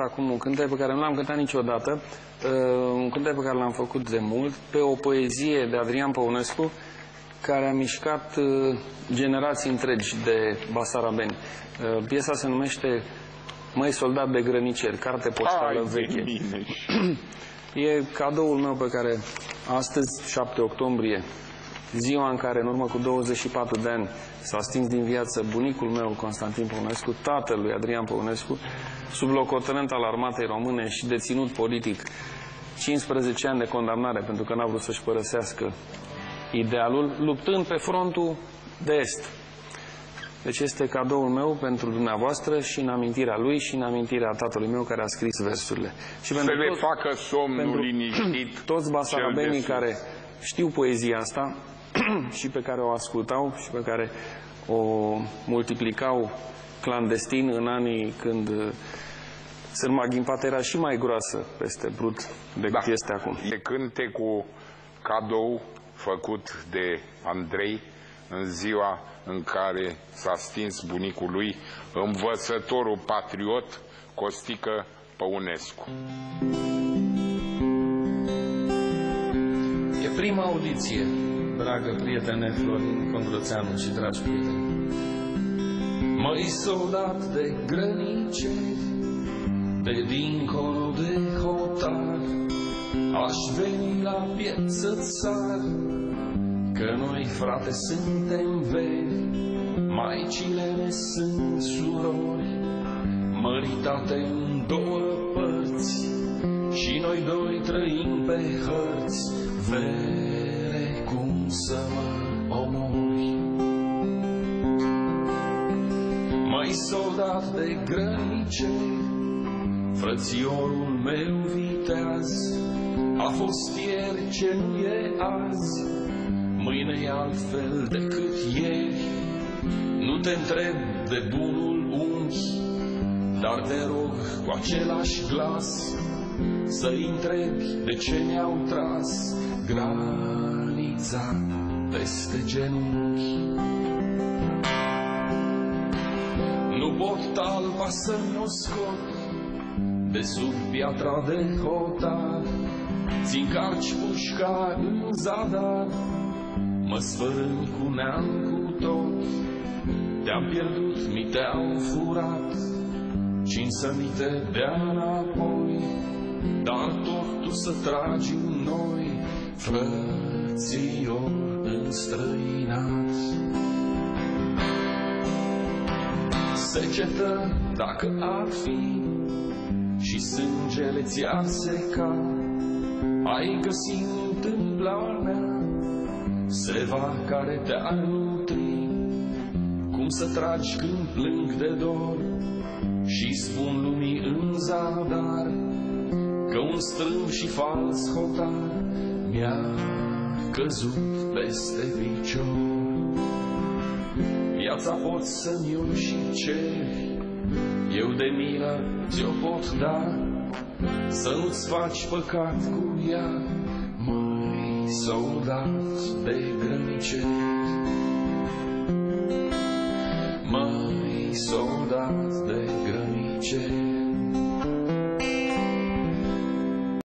acum un cântec pe care nu l-am cântat niciodată, uh, un cântec pe care l-am făcut de mult, pe o poezie de Adrian Păunescu, care a mișcat uh, generații întregi de basarabeni. Uh, piesa se numește Măi soldat de grăniceri, carte poștală Hai de veche. mine. E cadoul meu pe care astăzi, 7 octombrie, ziua în care, în urmă cu 24 de ani, s-a stins din viață bunicul meu, Constantin Păunescu, tatăl lui Adrian Păunescu, sublocotenent al armatei române și deținut politic. 15 ani de condamnare pentru că n-a vrut să-și părăsească idealul, luptând pe frontul de est. Deci este cadoul meu pentru dumneavoastră și în amintirea lui și în amintirea tatălui meu care a scris versurile. Și Să pentru le toți- facă somnul pentru liniștit. toți cel basarabenii de sus. care știu poezia asta și pe care o ascultau și pe care o multiplicau clandestin în anii când uh, sârma ghimpată era și mai groasă peste brut decât Da. este acum. E cântecul cadou făcut de Andrei în ziua în care s-a stins bunicul lui, învățătorul patriot Costică Păunescu. E prima audiție, dragă prietene Florin Condroțeanu și dragi prieteni. Măi soldat de grănice, de dincolo de hotar, aș veni la piept să-ți sar, că noi, frate, suntem veri, maicile ne sunt surori, măritate în două părți, și noi doi trăim pe hărți, vere cum să mă omori. Mai soldat de grănice, frățiorul meu viteaz, a fost ieri ce nu e azi, mâine e altfel decât ieri. Nu te întreb de bunul unghi, dar te rog cu același glas să-i întrebi de ce ne-au tras granița peste genunchi. Nu pot talpa să-mi o scot de sub piatra de hotar, ți carci pușca în zadar, mă sfărând cu neam cu tot, te-am pierdut, mi te-au furat, ci să mi te dea înapoi, dar tot tu să tragi în noi, frățior înstrăinat. Secetă, dacă ar fi, și sângele ți-ar seca, ai găsit întâmplarea, seva care te-ar nutri, cum să tragi când plâng de dor și spun lumii în zadar că un strâmb și fals hotar mi-a căzut peste picior. Viața pot să-mi iau și ceri, eu de milă ți-o pot da, să nu-ți faci păcat cu ea, măi soldat de grăniceri. Măi soldat de grăniceri.